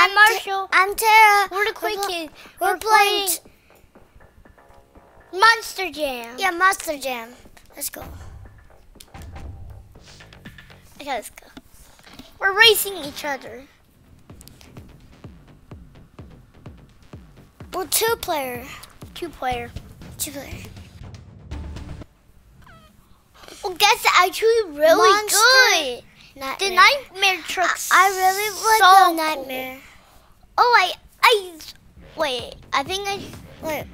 I'm Marshall. I'm Tara. We're the Cliq Kidz. We're, We're playing. Monster Jam. yeah, Monster Jam. Let's go. Okay, let's go. We're racing each other. We're two player. Two player. Two player. Well, that's actually really Monster good. Nightmare. The nightmare trucks. I really like so the cool. nightmare. Oh, I, I, wait. I think I. Wait.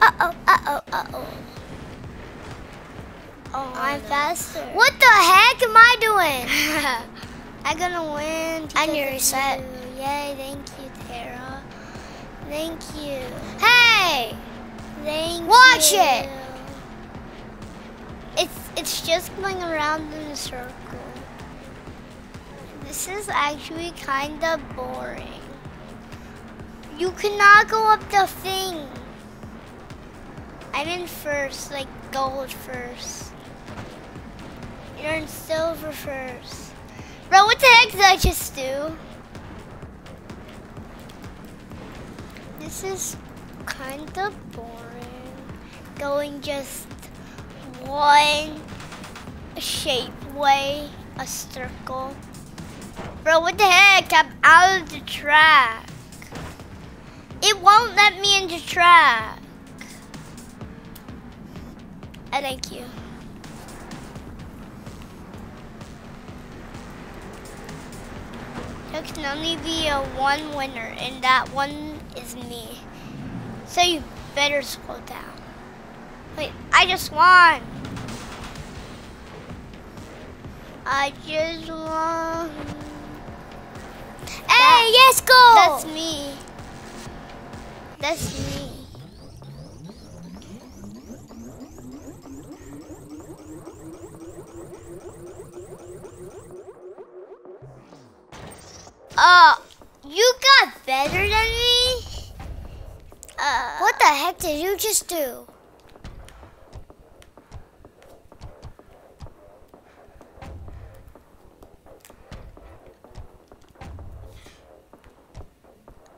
Uh oh. Uh oh. Uh oh. Oh, I'm no. faster. What the heck am I doing? I'm gonna win. I because knew of reset. you. Yay! Thank you, Tara. Thank you. Hey. You. it. It's it's just going around in a circle. This is actually kind of boring. You cannot go up the thing. I'm in first, like gold first. You're in silver first. Bro, what the heck did I just do? This is kind of boring. Going just one shape way, a circle. Bro, what the heck? I'm out of the track. It won't let me in the track. I thank you. There can only be a one winner, and that one is me. So you better slow down. Wait, I just won. I just won. Hey, yes, go. That's me. That's me. Uh, you got better than me? Uh, What the heck did you just do?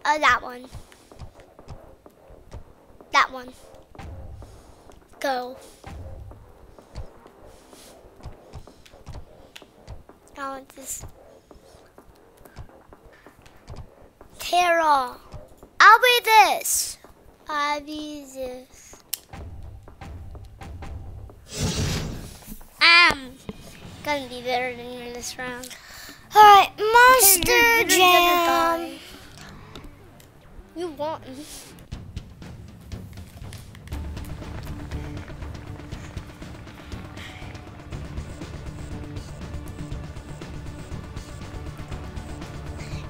Uh, that one. That one. Go. I want this. Tara, I'll be this. I'll be this. I'm gonna be better than you in this round. All right, You're Monster Jam. You want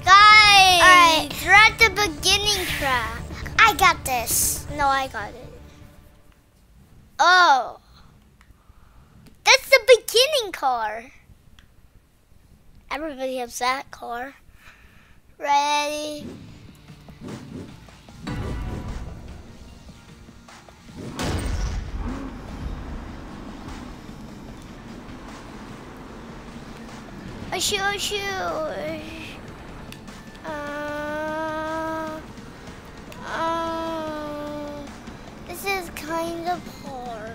Guys, Alright. you're at the beginning track. I got this. No, I got it. Oh. That's the beginning car. Everybody has that car. Ready? Shoot, oh. Uh, uh, this is kind of hard.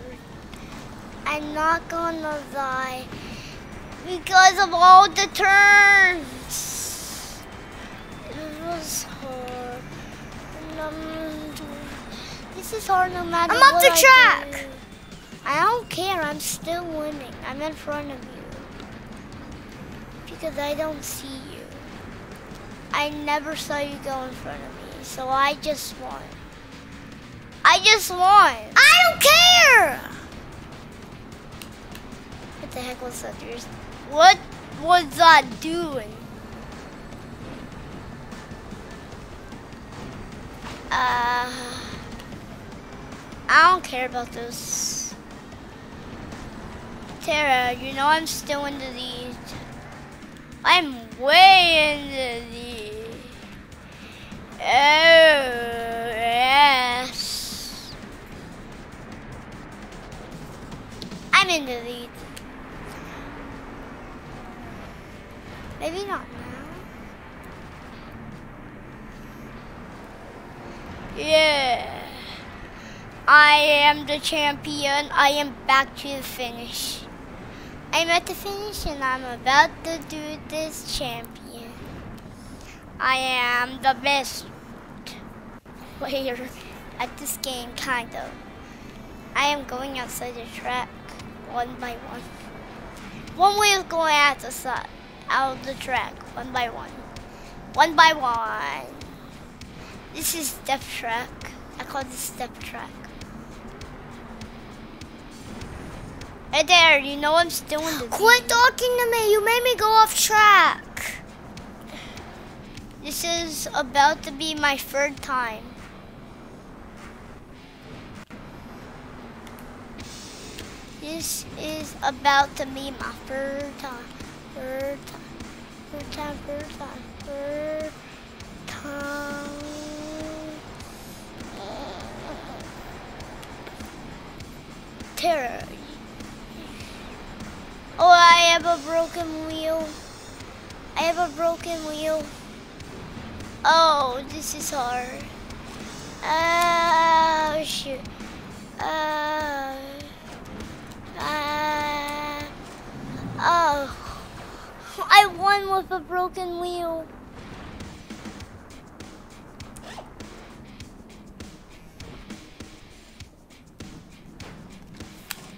I'm not gonna lie because of all the turns. It was hard. Um, this is hard no matter I'm up the I track. do. I don't care. I'm still winning. I'm in front of you because I don't see you. I never saw you go in front of me, so I just won. I just won. I don't care. What the heck was that? What was that doing? Uh, I don't care about this. Tara, you know I'm still in the lead. I'm way into the oh yes. I'm in the lead. Maybe not now. Yeah. I am the champion. I am back to the finish. I'm at the finish and I'm about to do this champion. I am the best player at this game, kind of. I am going outside the track one by one. One way is going out the side, out of the track, one by one. One by one. This is step track. I call this step track. Hey there, you know I'm still in the Quit talking to me. You made me go off track. This is about to be my third time. This is about to be my third time. Third time. Third time, third time, third time. Have a broken wheel. I have a broken wheel. Oh, this is hard. Oh, shoot. Uh, uh, oh. I won with a broken wheel.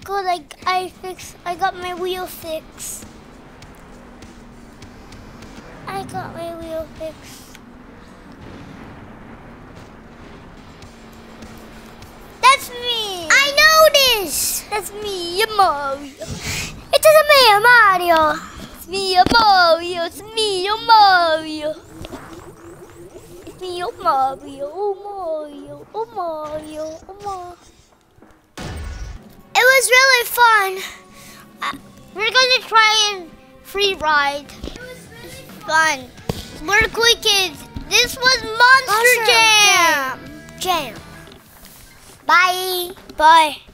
Good, I, I fixed, I got my wheel fixed. I got my wheel fixed. That's me. I know this. That's me, Mario. It doesn't Mario. It's me, Mario. It's me, Mario. It's me, Mario. Oh Mario. Oh Mario. Oh Mario. It was really fun. Uh, we're gonna try and free ride. it It's fun. We're Cliq Kidz. This was Monster, Monster Jam. Jam. Jam. Bye. Bye.